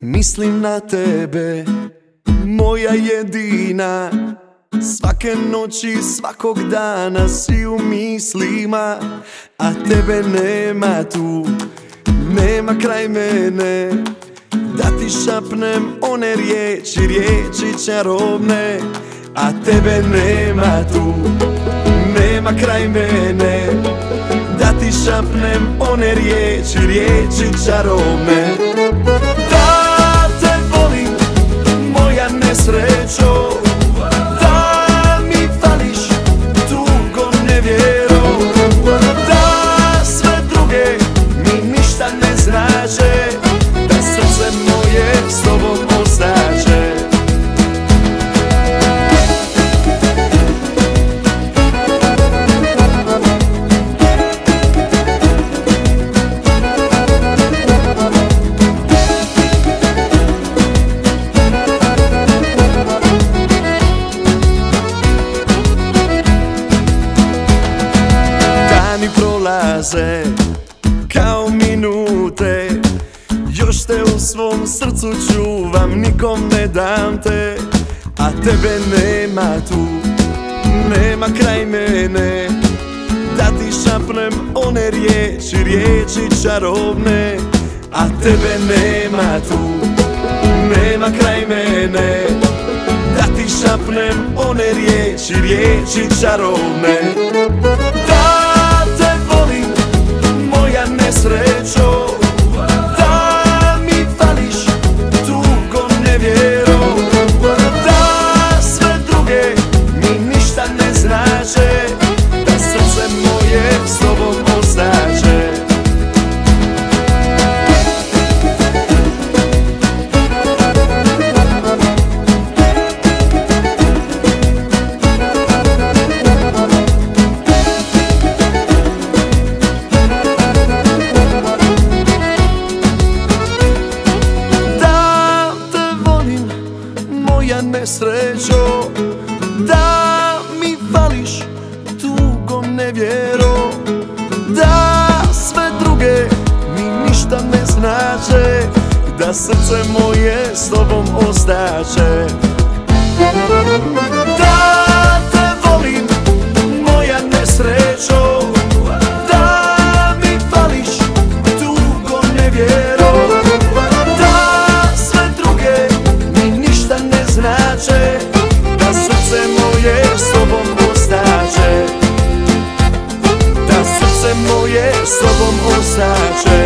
Mislim na tebe, moja jedina. Svake noći, svakog dana si u mislima A tebe nema tu, nema kraj mene. Da ti šapnem one riječi, riječi čarobne A tebe nema tu, nema kraj mene. Da ti šapnem one riječi, riječi čarobne pokaże Da srce moje z tobą oznaczę Dani prolaze Još te u svom srcu čuvam, nikom ne dam te A tebe nema tu, nema kraj mene Da ti šapnem one riječi, riječi čarobne A tebe nema tu, nema kraj mene Da ti šapnem one riječi, riječi čarobne nesrećo Da mi fališ tugo nevjero Da sve druge mi ništa ne znače Da srce moje s tobom ostaće s tobom ostaće